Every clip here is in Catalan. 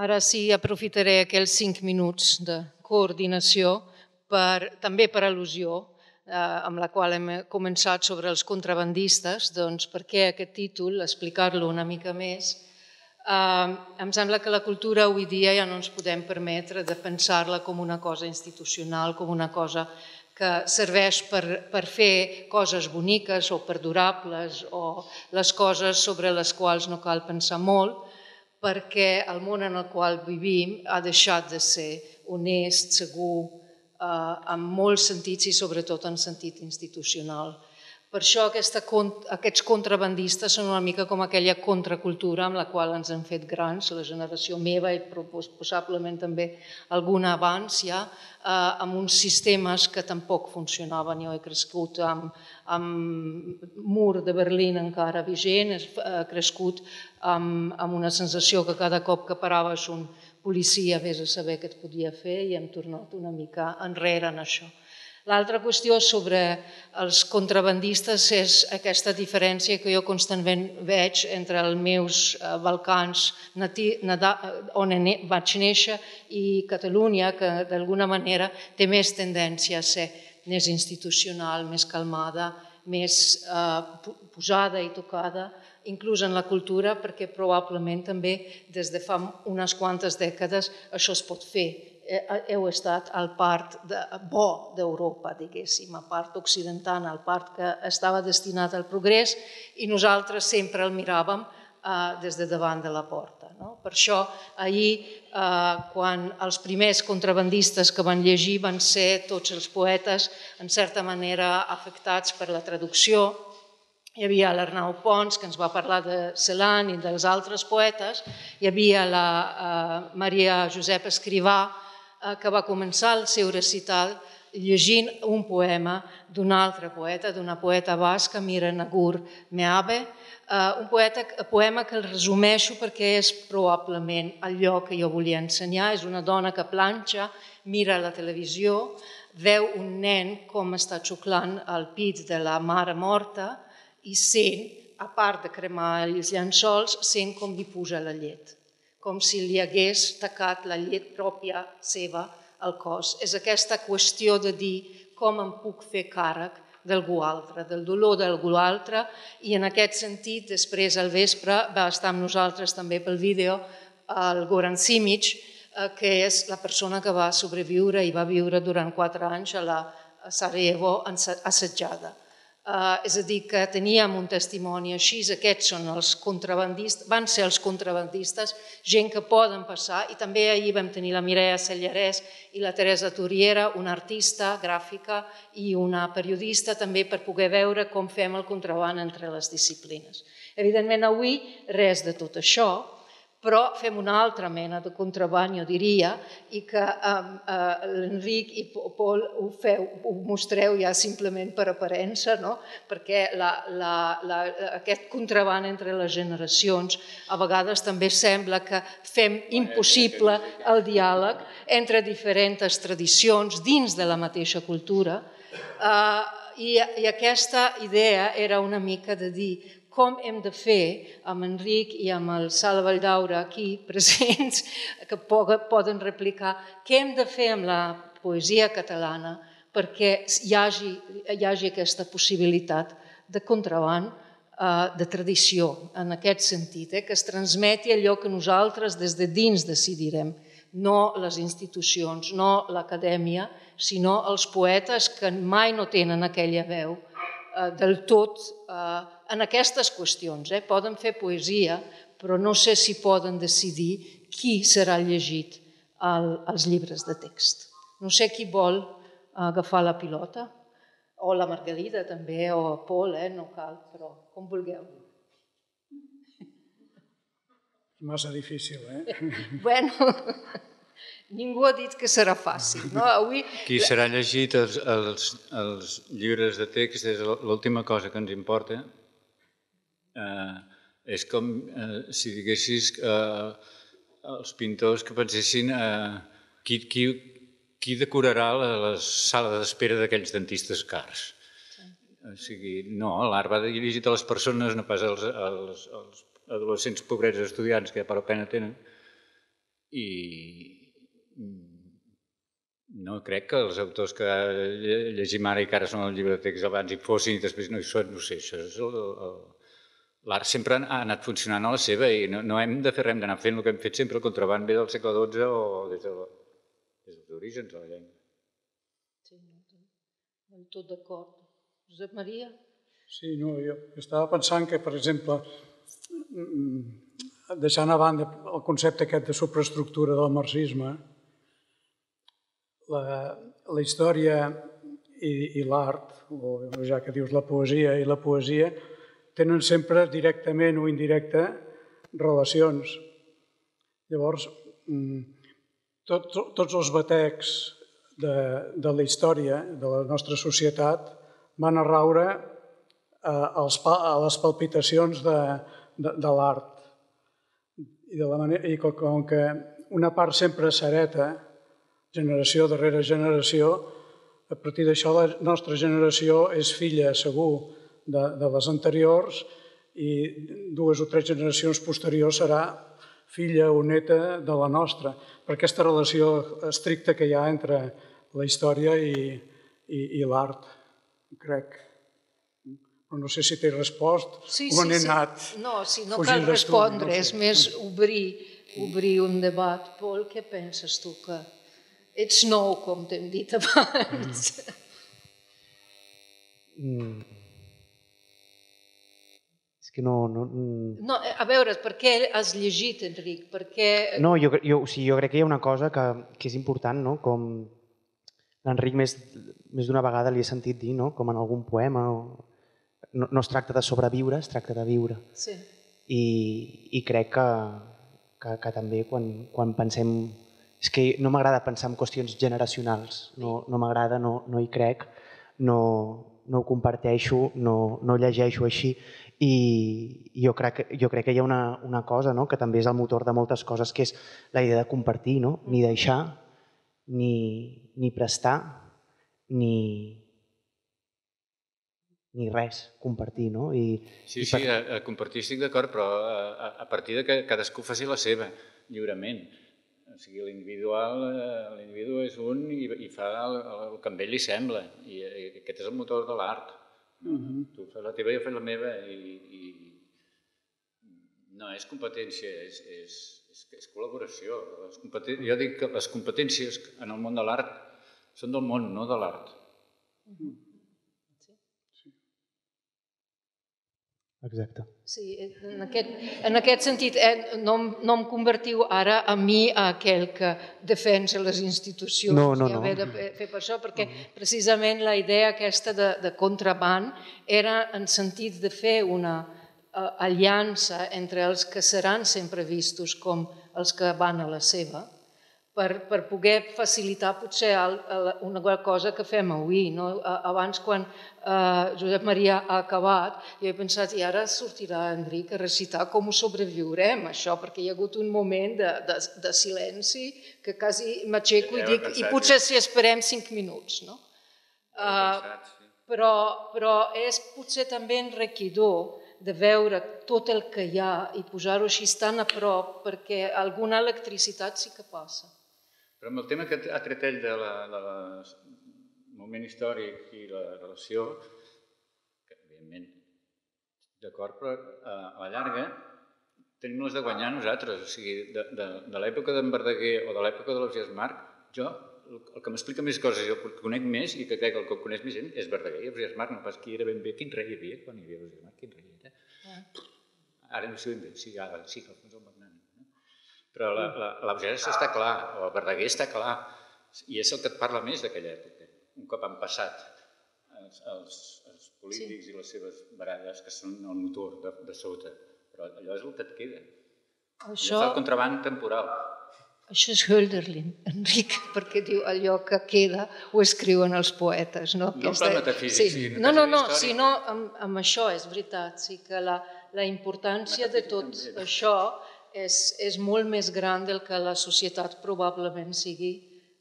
Ara sí aprofitaré aquells cinc minuts de coordinació per, també per al·lusió eh, amb la qual hem començat sobre els contrabandistes, doncs per què aquest títol, explicar-lo una mica més. Eh, em sembla que la cultura avui dia ja no ens podem permetre de pensar-la com una cosa institucional, com una cosa que serveix per, per fer coses boniques o perdurables o les coses sobre les quals no cal pensar molt, perquè el món en el qual vivim ha deixat de ser honest, segur, eh, en molts sentits i sobretot en sentit institucional. Per això aquesta, aquests contrabandistes són una mica com aquella contracultura amb la qual ens hem fet grans, la generació meva i possiblement també alguna abans ja, eh, amb uns sistemes que tampoc funcionaven. Jo he crescut amb, amb mur de Berlín encara vigent, he crescut amb, amb una sensació que cada cop que paraves un policia vés a saber què et podia fer i hem tornat una mica enrere en això. L'altra qüestió sobre els contrabandistes és aquesta diferència que jo constantment veig entre els meus eh, Balcans on vaig néixer i Catalunya, que d'alguna manera té més tendència a ser més institucional, més calmada, més eh, posada i tocada, inclús en la cultura, perquè probablement també des de fa unes quantes dècades això es pot fer heu estat al part de, bo d'Europa, diguéssim, a part occidental, al part que estava destinat al progrés i nosaltres sempre el miràvem eh, des de davant de la porta. No? Per això ahir, eh, quan els primers contrabandistes que van llegir van ser tots els poetes, en certa manera afectats per la traducció, hi havia l'Arnau Pons, que ens va parlar de Celan i dels altres poetes, hi havia la eh, Maria Josep Escrivà, Eh, que va començar el seu recital llegint un poema d'un altre poeta, d'una poeta basca, Mira Nagur Meabe, eh, un poeta, poema que el resumeixo perquè és probablement allò que jo volia ensenyar. És una dona que planxa, mira la televisió, veu un nen com està xuclant el pit de la mare morta i sent, a part de cremar els llençols, sent com li puja la llet com si li hagués tacat la llet pròpia seva al cos. És aquesta qüestió de dir com em puc fer càrrec d'algú altre, del dolor d'algú altre, i en aquest sentit, després al vespre, va estar amb nosaltres també pel vídeo el Goran Simic, eh, que és la persona que va sobreviure i va viure durant quatre anys a la Sarajevo assetjada. Uh, és a dir, que teníem un testimoni així, aquests són els contrabandistes, van ser els contrabandistes, gent que poden passar, i també ahir vam tenir la Mireia Sellarès i la Teresa Turiera, una artista gràfica i una periodista, també per poder veure com fem el contraband entre les disciplines. Evidentment, avui res de tot això, però fem una altra mena de contraband, jo diria, i que eh, eh, l'Enric i Pol ho, feu, ho mostreu ja simplement per aparença, no? perquè la, la, la, aquest contraband entre les generacions a vegades també sembla que fem impossible el diàleg entre diferents tradicions dins de la mateixa cultura, eh, i, i aquesta idea era una mica de dir com hem de fer amb Enric i amb el Sala Valldaura aquí presents, que poden replicar, què hem de fer amb la poesia catalana perquè hi hagi, hi hagi aquesta possibilitat de contraband, eh, de tradició, en aquest sentit, eh, que es transmeti allò que nosaltres des de dins decidirem, no les institucions, no l'acadèmia, sinó els poetes que mai no tenen aquella veu eh, del tot eh, en aquestes qüestions. Eh? Poden fer poesia, però no sé si poden decidir qui serà llegit al, als llibres de text. No sé qui vol agafar la pilota, o la Margarida també, o Pol, eh? no cal, però com vulgueu. Massa difícil, eh? bueno, Ningú ha dit que serà fàcil. No? Avui... Qui serà llegit els, els, els llibres de text és l'última cosa que ens importa. Eh, és com eh, si diguessis eh, els pintors que pensessin eh, qui, qui, qui decorarà la, la sala d'espera d'aquells dentistes cars. O sigui, no, l'art va dirigit a les persones, no pas als, als, als adolescents pobrets estudiants que per pena tenen, i no crec que els autors que llegim ara i que ara són el llibre de text abans hi fossin i després no hi són, no sé, això és el, el, l'art sempre ha anat funcionant a la seva i no, no hem de fer res, hem d'anar fent el que hem fet sempre, el contraband ve del segle XII o des, de, des dels orígens de la llengua. Sí, del tot d'acord. Josep Maria? Sí, no, jo, jo estava pensant que, per exemple, mm, deixant a banda el concepte aquest de superestructura del marxisme, la, la història i, i l'art, o ja que dius la poesia i la poesia, tenen sempre directament o indirecte relacions. Llavors, mm, tot, tots els batecs de, de la història de la nostra societat van a raure a, a les palpitacions de, de, de l'art. I, de la manera, I com que una part sempre s'hereta, generació darrere generació, a partir d'això la nostra generació és filla, segur, de, de les anteriors i dues o tres generacions posteriors serà filla o neta de la nostra, per aquesta relació estricta que hi ha entre la història i, i, i l'art, crec. Però no sé si t'he respost sí, o sí, n'he sí. anat No, sí, no cal respondre, no sé. és més obrir, obrir un debat. Pol, què penses tu que ets nou, com t'hem dit abans? Mm. És que no... no... No, eh, a veure, per què has llegit, Enric? Per què... No, jo, jo, o sigui, jo crec que hi ha una cosa que, que és important, no? com l'Enric més, més d'una vegada li he sentit dir, no? com en algun poema, o... no, no es tracta de sobreviure, es tracta de viure. Sí. I, i crec que, que, que també quan, quan pensem... És que no m'agrada pensar en qüestions generacionals, no, no m'agrada, no, no hi crec, no, no ho comparteixo, no, no llegeixo així i jo crec, jo crec que hi ha una, una cosa no? que també és el motor de moltes coses, que és la idea de compartir, no? ni deixar, ni, ni prestar, ni, ni res, compartir. No? I, Sí, i sí, a, a compartir estic d'acord, però a, a partir de que cadascú faci la seva, lliurement. O sigui, l'individual, eh, l'individu és un i, i fa el, el que a ell li sembla, i, i aquest és el motor de l'art. Uh -huh. Tu fas la teva jo faig la meva i, i no és competència, és, és, és, és col·laboració. Les competen... Jo dic que les competències en el món de l'art són del món, no de l'art. Uh -huh. Exacte. Sí, en aquest, en aquest sentit, eh, no, no em convertiu ara a mi a aquell que defensa les institucions No, no, i no. haver de fer fer per això, perquè precisament la idea aquesta de, de contraband era en sentit de fer una eh, aliança entre els que seran sempre vistos com els que van a la seva, per, per poder facilitar potser el, el, una cosa que fem avui. No? Abans, quan eh, Josep Maria ha acabat, jo he pensat, i ara sortirà Enric a recitar com ho sobreviurem, això, perquè hi ha hagut un moment de, de, de silenci que quasi m'aixeco i Ja dic, pensat, i potser si esperem cinc minuts, no? Uh, però, però és potser també enriquidor de veure tot el que hi ha i posar-ho així tan a prop perquè alguna electricitat sí que passa. Però amb el tema que ha tret ell de la, de la moment històric i la relació, que evidentment d'acord, però eh, a la llarga tenim les de guanyar nosaltres. O sigui, de, de, de l'època d'en Verdaguer o de l'època de l'Ausias Marc, jo el, que m'explica més coses i el que conec més i que crec que el que coneix més gent és Verdaguer i Ausias Marc, no pas qui era ben bé, quin rei hi havia quan hi havia Ausias Marc, quin rei era. Ara no sé ben bé, sí, ara sí que Alfons el Magnani. Però la, la, l'Ausias està clar, o el Verdaguer està clar, i és el que et parla més d'aquella època, un cop han passat els, els, els polítics sí. i les seves baralles, que són el motor de, de sota, però allò és el que et queda. Això... Això, fa el contraband temporal. això és Hölderlin, Enric, perquè diu allò que queda ho escriuen els poetes. No, No en plan metafísic, sí, en No, no, no, històric. sinó amb, amb això, és veritat, sí que la, la importància de tot també. això és, és molt més gran del que la societat probablement sigui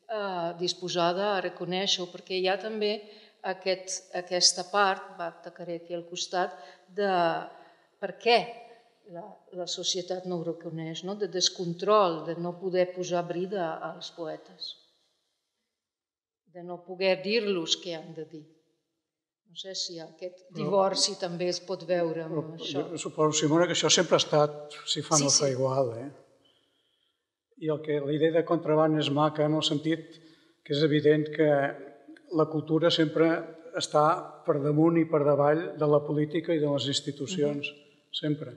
eh, disposada a reconèixer perquè hi ha també aquest, aquesta part, va, tacaré aquí al costat, de per què la, la societat no ho reconeix, no? de descontrol, de no poder posar brida als poetes, de no poder dir-los què han de dir. No sé si aquest divorci no. també es pot veure amb Però, això. Jo suposo, Simona, que això sempre ha estat, si fa sí, no sí. fa igual, eh? I el que la idea de contraband és maca en el sentit que és evident que la cultura sempre està per damunt i per davall de la política i de les institucions, uh -huh. sempre.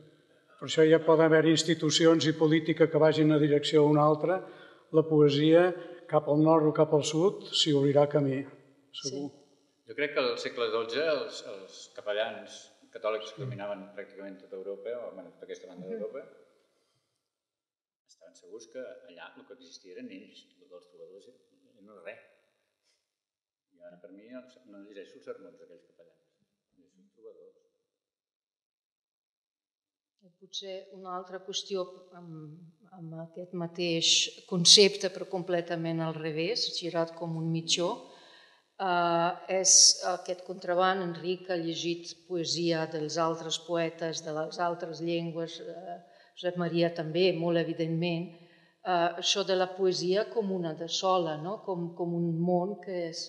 Per això ja poden haver institucions i política que vagin a direcció a una altra, la poesia cap al nord o cap al sud s'hi obrirà camí, segur. Sí. Jo crec que al segle XII els, els capellans catòlics que dominaven pràcticament tota Europa, o almenys per aquesta banda d'Europa, estaven segurs que allà el que existia eren ells, els trobadors, i no res. I ara per mi no llegeixo els sermons d'aquells capellans, llegeixo els trobadors. Potser una altra qüestió amb, amb aquest mateix concepte, però completament al revés, girat com un mitjó, Uh, és aquest contraband. Enric ha llegit poesia dels altres poetes de les altres llengües, uh, Josep Maria també, molt evidentment. Uh, això de la poesia com una de sola, no? com, com un món que és,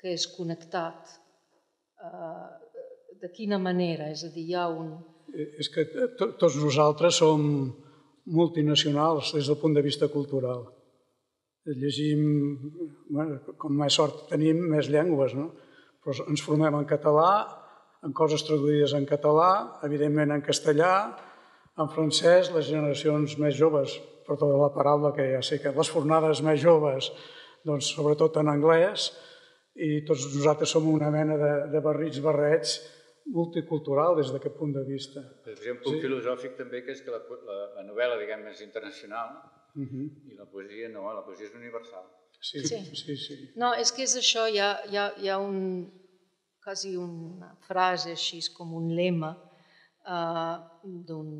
que és connectat. Uh, de quina manera? És a dir, hi ha un... És que tots nosaltres som multinacionals des del punt de vista cultural llegim, bueno, com més sort tenim, més llengües, no? Però ens formem en català, en coses traduïdes en català, evidentment en castellà, en francès, les generacions més joves, per tota la paraula que ja sé que les fornades més joves, doncs sobretot en anglès, i tots nosaltres som una mena de, de barrits barrets multicultural des d'aquest punt de vista. Hi ha un punt sí. filosòfic també, que és que la, la, la novel·la, diguem, és internacional, Uh -huh. I la poesia no, la poesia és universal. Sí, sí, sí. sí. No, és que és això, hi ha, hi ha, hi ha un, quasi una frase així, com un lema uh, d'un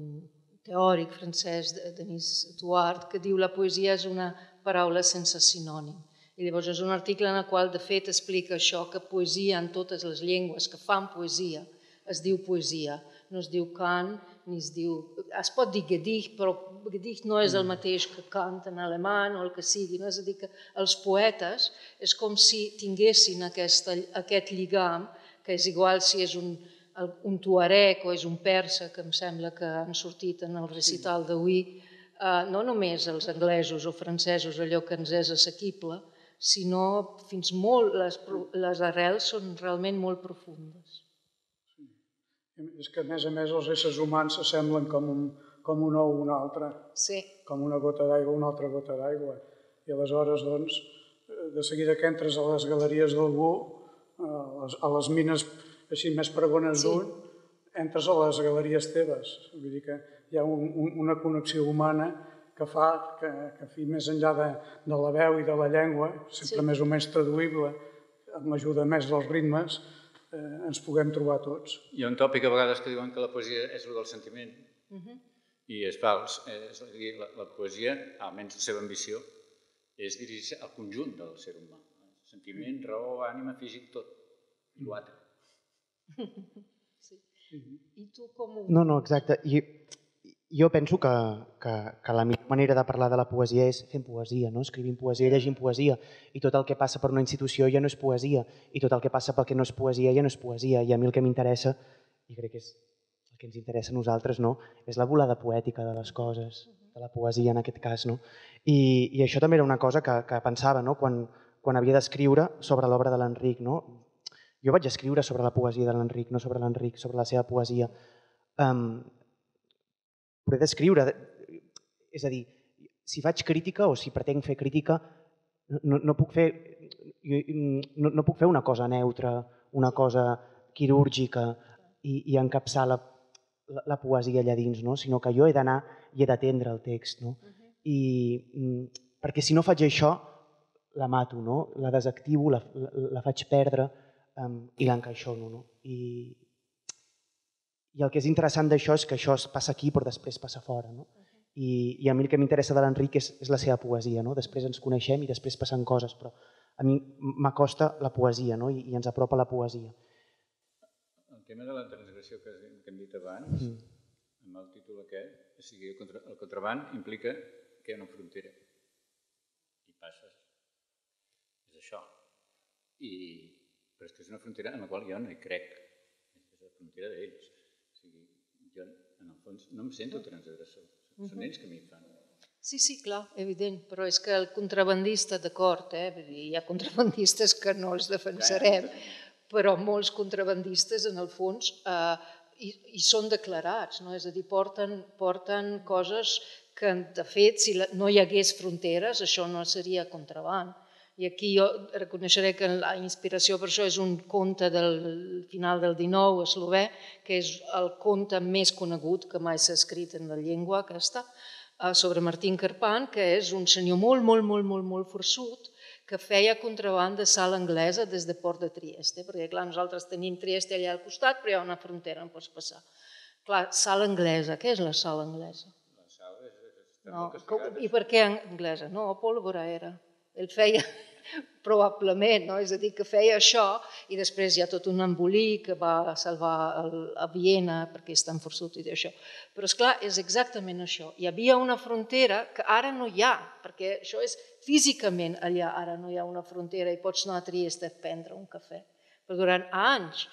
teòric francès, Denis Tuart, que diu la poesia és una paraula sense sinònim. I llavors és un article en el qual, de fet, explica això, que poesia en totes les llengües que fan poesia es diu poesia, no es diu cant, ni es diu... Es pot dir Gedicht, però Gedicht no és el mateix que cant en alemany o el que sigui. No? És a dir, que els poetes és com si tinguessin aquesta, aquest lligam, que és igual si és un, un tuareg o és un persa, que em sembla que han sortit en el recital d'avui, eh, no només els anglesos o francesos, allò que ens és assequible, sinó fins molt, les, les arrels són realment molt profundes. És que, a més a més, els éssers humans s'assemblen com un, com un ou un altre. Sí. Com una gota d'aigua, una altra gota d'aigua. I aleshores, doncs, de seguida que entres a les galeries d'algú, a les, a les mines així més pregones sí. d'un, entres a les galeries teves. Vull dir que hi ha un, un, una connexió humana que fa que, que fi, més enllà de, de la veu i de la llengua, sempre sí. més o menys traduïble, amb l'ajuda més dels ritmes, eh, ens puguem trobar tots. Hi ha un tòpic a vegades que diuen que la poesia és el del sentiment, uh -huh. i és fals. És a dir, la, la poesia, almenys la seva ambició, és dirigir-se al conjunt del ser humà. Sentiment, raó, ànima, físic, tot. I l'altre. Sí. I tu com ho... No, no, exacte. I jo penso que, que, que la millor manera de parlar de la poesia és fent poesia, no? escrivint poesia, llegint poesia, i tot el que passa per una institució ja no és poesia, i tot el que passa pel que no és poesia ja no és poesia, i a mi el que m'interessa, i crec que és el que ens interessa a nosaltres, no? és la volada poètica de les coses, de la poesia en aquest cas. No? I, I això també era una cosa que, que pensava no? quan, quan havia d'escriure sobre l'obra de l'Enric. No? Jo vaig escriure sobre la poesia de l'Enric, no sobre l'Enric, sobre la seva poesia. Um, poder descriure, és a dir, si faig crítica o si pretenc fer crítica, no, no, puc, fer, no, no puc fer una cosa neutra, una cosa quirúrgica i, i encapçar la, la, la poesia allà dins, no? sinó que jo he d'anar i he d'atendre el text. No? Uh -huh. I, mm, perquè si no faig això, la mato, no? la desactivo, la, la, la faig perdre um, i l'encaixono. No? I, i el que és interessant d'això és que això es passa aquí però després passa fora. No? I, I a mi el que m'interessa de l'Enric és, és la seva poesia. No? Després ens coneixem i després passen coses, però a mi m'acosta la poesia no? I, i ens apropa la poesia. El tema de la transgressió que, que hem dit abans, mm. amb el títol aquest, o sigui, el, contra, el contraband implica que hi ha una frontera. I passes. És això. I, però és que és una frontera en la qual jo no hi crec. És la frontera d'ells. Jo, en el fons, no em sento transgressor. Són ells que m'hi fan. Sí, sí, clar, evident, però és que el contrabandista, d'acord, eh? Vull dir, hi ha contrabandistes que no els defensarem, però molts contrabandistes, en el fons, eh, i, i són declarats, no? és a dir, porten, porten coses que, de fet, si la, no hi hagués fronteres, això no seria contraband. I aquí jo reconeixeré que la inspiració per això és un conte del final del XIX eslové, que és el conte més conegut que mai s'ha escrit en la llengua aquesta, eh, sobre Martín Carpan, que és un senyor molt, molt, molt, molt, molt forçut, que feia contraband de sal anglesa des de Port de Trieste, perquè clar, nosaltres tenim Trieste allà al costat, però hi ha una frontera, on pots passar. Clar, sal anglesa, què és la sal anglesa? La sal és, No. I per què anglesa? No, pólvora era. Ell feia, probablement, no? és a dir, que feia això i després hi ha tot un embolic que va salvar el, a Viena perquè és tan forçut i d'això. Però és clar, és exactament això. Hi havia una frontera que ara no hi ha, perquè això és físicament allà, ara no hi ha una frontera i pots anar a Trieste a prendre un cafè. Però durant anys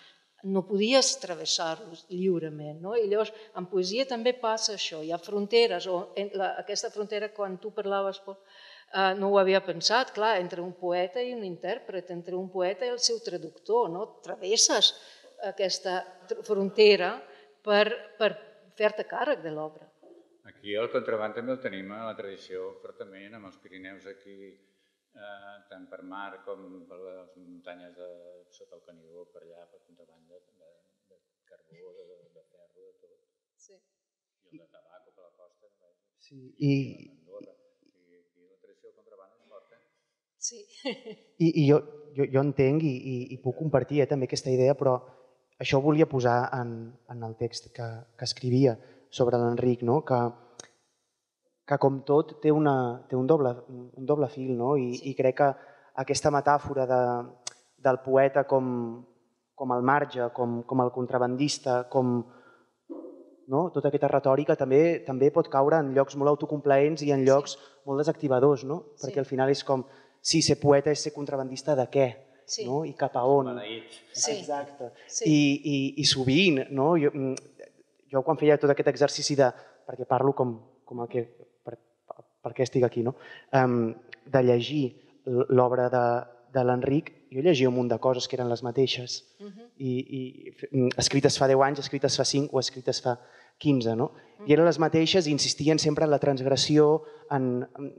no podies travessar-los lliurement. No? I llavors, en poesia també passa això, hi ha fronteres, o en la, aquesta frontera, quan tu parlaves, Pol, eh, no ho havia pensat, clar, entre un poeta i un intèrpret, entre un poeta i el seu traductor, no? travesses aquesta frontera per, per fer-te càrrec de l'obra. Aquí el contraband també el tenim a la tradició fortament, amb els Pirineus aquí, eh, tant per mar com per les muntanyes de, sota el Canigó, per allà, per contraband de, de, de carbó, de, de ferro, de tot. Sí. I el de tabaco per la costa, Sí. I aquí la tradició del contraband és forta. Sí. i, i jo, jo, jo entenc i, i, i puc compartir eh, també aquesta idea, però això ho volia posar en, en el text que, que escrivia sobre l'Enric, no? que, que com tot té, una, té un, doble, un doble fil, no? I, Sí. i crec que aquesta metàfora de, del poeta com, com el marge, com, com el contrabandista, com no? tota aquesta retòrica també també pot caure en llocs molt autocomplaents i en llocs molt desactivadors, no? Sí. perquè al final és com, sí, ser poeta és ser contrabandista de què? Sí. No? I cap a on? Sí. Exacte. Sí. I, i, I sovint, no? jo, mm, jo quan feia tot aquest exercici de, perquè parlo com, com el que, per, per què estic aquí, no? Um, de llegir l'obra de, de l'Enric, jo llegia un munt de coses que eren les mateixes, Uh -huh. i, i mm, escrites fa 10 anys, escrites fa 5 o escrites fa 15, no? I eren les mateixes i insistien sempre en la transgressió, en, en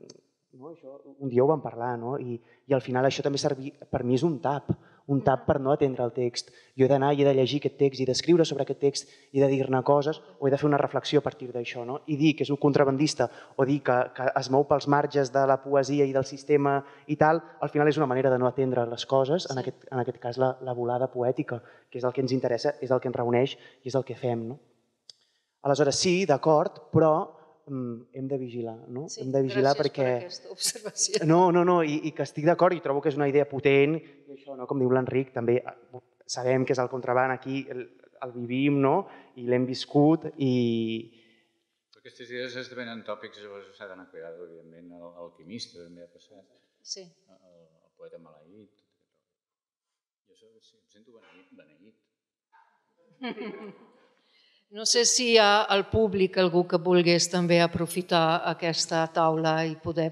no? Això, un dia ho vam parlar, no? I, i al final això també servi, per mi és un tap, un tap per no atendre el text. Jo he d'anar i he de llegir aquest text i d'escriure sobre aquest text i de dir-ne coses o he de fer una reflexió a partir d'això, no? I dir que és un contrabandista o dir que, que es mou pels marges de la poesia i del sistema i tal, al final és una manera de no atendre les coses, en, aquest, en aquest cas la, la volada poètica, que és el que ens interessa, és el que ens reuneix i és el que fem, no? Aleshores, sí, d'acord, però mm, hem de vigilar, no? Sí, hem de vigilar perquè... per aquesta observació. No, no, no, i, i que estic d'acord i trobo que és una idea potent, i això, no, com diu l'Enric, també eh, sabem que és el contraband aquí, el, el vivim, no? i l'hem viscut, i aquestes idees esdevenen tòpics, llavors s'ha d'anar cuidant, evidentment, l'alquimista també ha passat, Sí. el, el poeta maleït, Jo soc, sí, em sento beneït, beneït. No sé si hi ha al públic algú que volgués també aprofitar aquesta taula i poder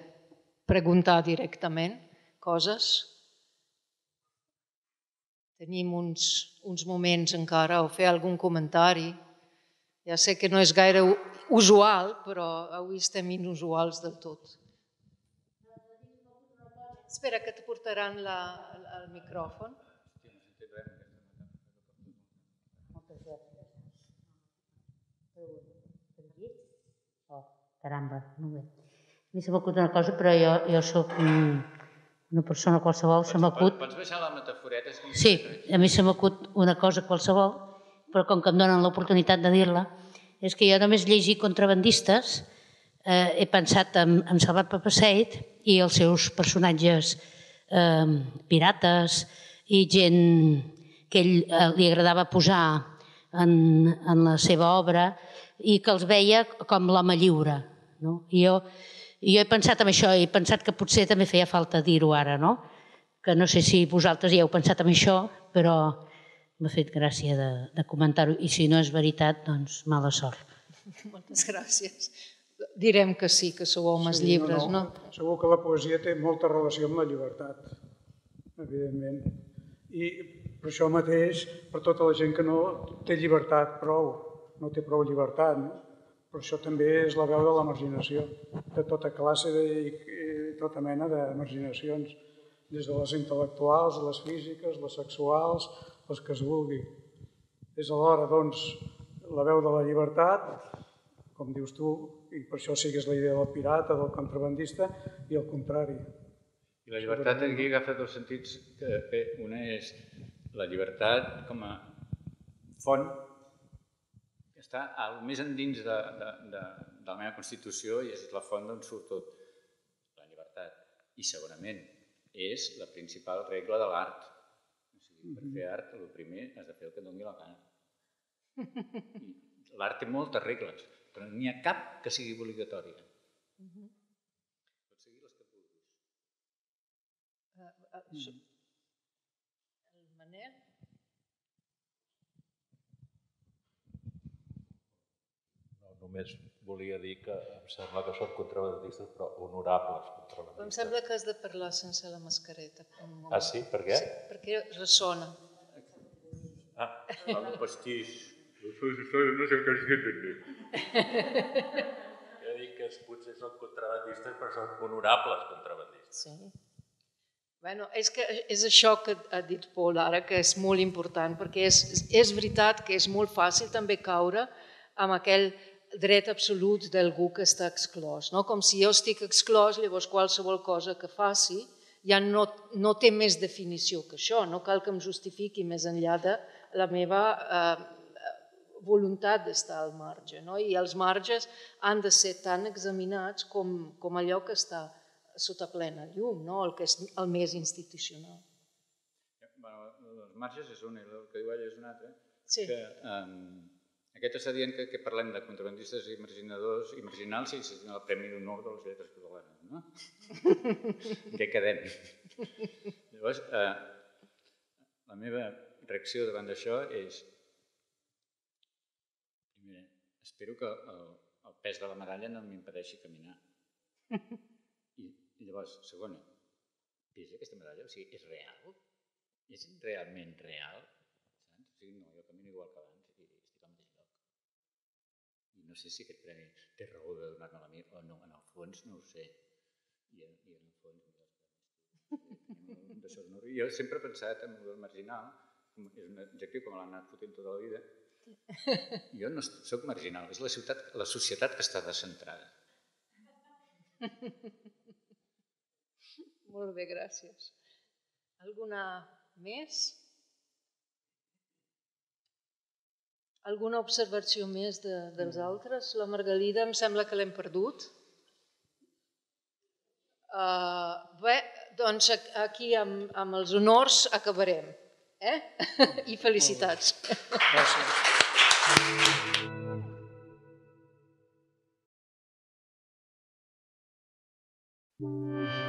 preguntar directament coses. Tenim uns, uns moments encara o fer algun comentari. Ja sé que no és gaire usual, però avui estem inusuals del tot. Espera, que et portaran la, el micròfon. Oh, caramba, molt bé. A mi se m'acut una cosa, però jo, jo sóc un, una persona qualsevol, se m'acut... Pots baixar la metaforeta? Si Sí, a mi se m'acut una cosa qualsevol, però com que em donen l'oportunitat de dir-la, és que jo només llegir contrabandistes eh, he pensat en, en Salvat Papaseit i els seus personatges eh, pirates i gent que ell eh, li agradava posar en, en la seva obra i que els veia com l'home lliure. No? I jo, jo he pensat en això, he pensat que potser també feia falta dir-ho ara, no? que no sé si vosaltres ja heu pensat en això, però m'ha fet gràcia de, de comentar-ho i si no és veritat, doncs mala sort. Moltes gràcies. Direm que sí, que sou homes sí, llibres, no, no? no? Segur que la poesia té molta relació amb la llibertat, evidentment. I per això mateix, per tota la gent que no té llibertat prou, no té prou llibertat, no? però això també és la veu de la marginació, de tota classe de, i tota mena de marginacions, des de les intel·lectuals, les físiques, les sexuals, les que es vulgui. És alhora, doncs, la veu de la llibertat, com dius tu, i per això sigues la idea del pirata, del contrabandista, i el contrari. I la llibertat aquí agafa dos sentits. Que, bé, una és la llibertat com a font està al més endins de, de, de, de la meva Constitució i és la font d'on surt tot, la llibertat. I segurament és la principal regla de l'art. O sigui, per fer art, el primer has de fer el que et doni la gana. L'art té moltes regles, però n'hi ha cap que sigui obligatòria. Pots seguir les que vulguis. Uh, uh, el Manel? No, només volia dir que em sembla que són contrabandistes, però honorables contrabandistes. Em sembla que has de parlar sense la mascareta. Ah, sí? Per què? Sí, perquè ressona. Ah, el pastís. No sé què és que Jo dic que potser són contrabandistes, però són honorables contrabandistes. Sí. Bueno, és, que és això que ha dit Paul ara, que és molt important, perquè és, és veritat que és molt fàcil també caure amb aquell dret absolut d'algú que està exclòs. No? Com si jo estic exclòs, llavors qualsevol cosa que faci ja no, no té més definició que això. No cal que em justifiqui més enllà de la meva eh, voluntat d'estar al marge. No? I els marges han de ser tan examinats com, com allò que està sota plena llum, no? el que és el més institucional. Bueno, els marges és un el que diu ella és un altre. Sí. Que, um, aquest està dient que, que parlem de contrabandistes i marginadors i marginals i si el Premi d'Honor de les Lletres Catalanes, no? Quedem? Llavors, eh, la meva reacció davant d'això és primer, espero que el, el pes de la medalla no m'impedeixi caminar. I, I llavors, segona, pesa aquesta medalla? O sigui, és real? És realment real? Saps? O sigui, no, jo camino igual que abans no sé si aquest premi té raó de donar-me a mi o no, en el fons no ho sé. I, i en el fons d'això no. Jo sempre he pensat en el marginal, és un adjectiu que me l'ha anat fotent tota la vida. Jo no sóc marginal, és la, ciutat, la societat que està descentrada. Molt bé, gràcies. Alguna més? Alguna observació més de, dels altres? La Margalida em sembla que l'hem perdut. Uh, bé, doncs aquí amb, amb els honors acabarem. Eh? I felicitats. Gràcies. Gràcies.